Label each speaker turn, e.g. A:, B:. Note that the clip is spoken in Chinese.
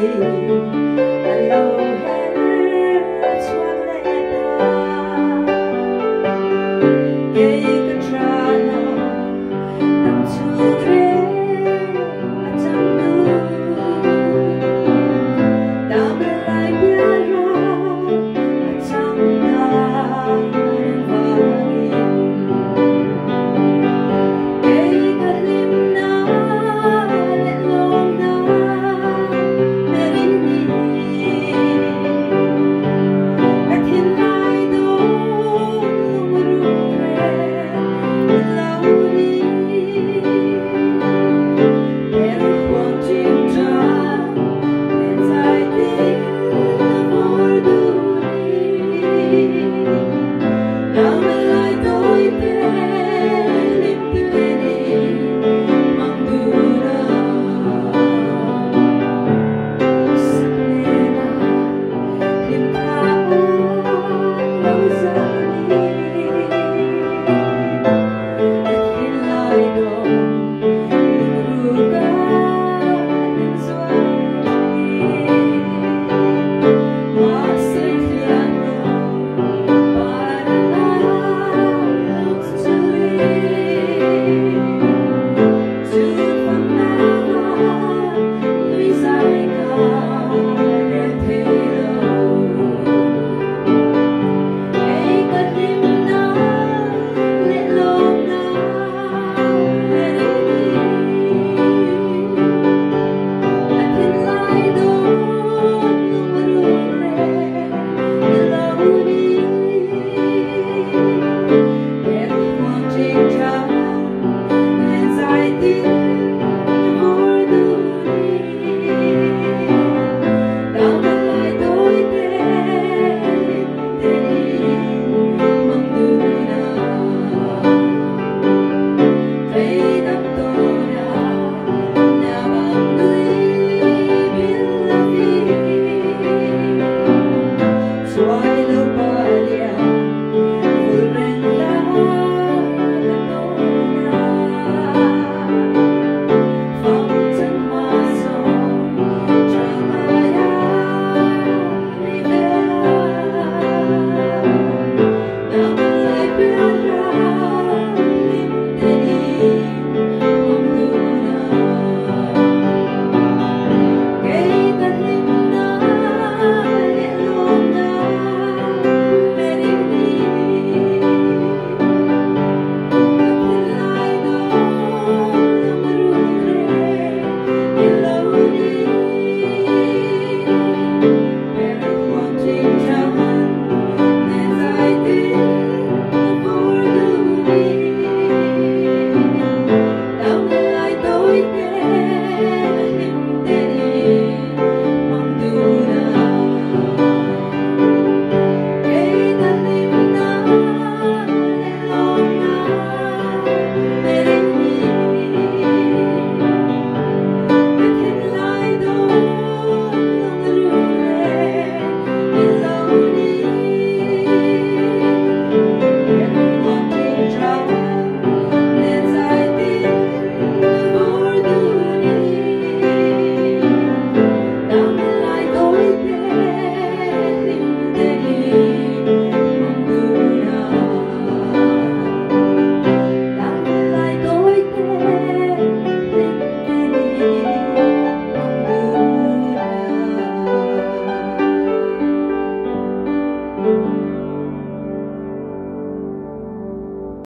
A: 别理